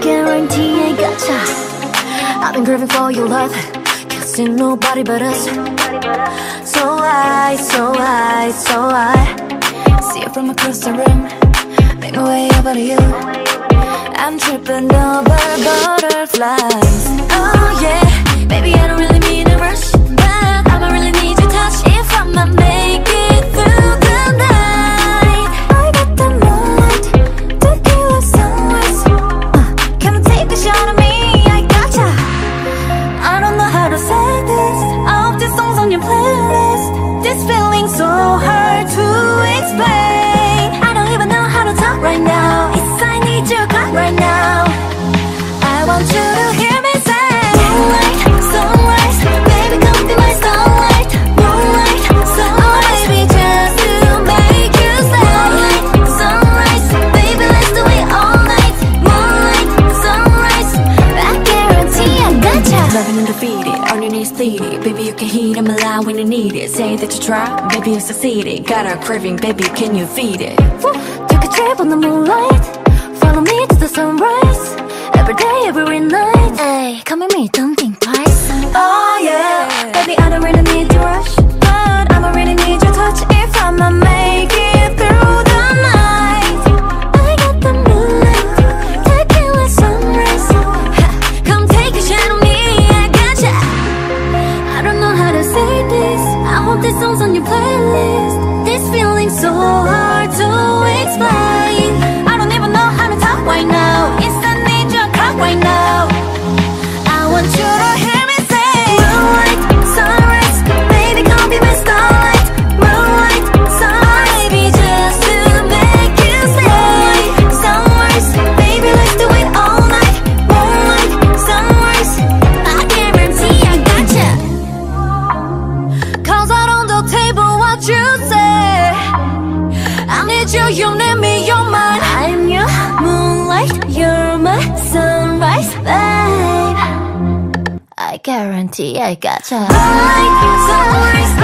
guarantee I gotcha. I've been craving for your love Can't see nobody but us. So I, so I, so I See you from across the room Make my way over to you. I'm tripping over butterflies. Loving and defeated, on your knees pleading Baby, you can heat I'm alive when you need it. Say that you try, baby, you succeeded. Got a craving, baby, can you feed it? Woo, Take a trip on the moonlight This song's on your playlist. This feeling's so hard to explain. I don't even know how to talk right now. It's the need your cock right now. I want you need you, you need me, you're mine I'm your moonlight, you're my sunrise, babe. I guarantee I gotcha Moonlight, sunrise,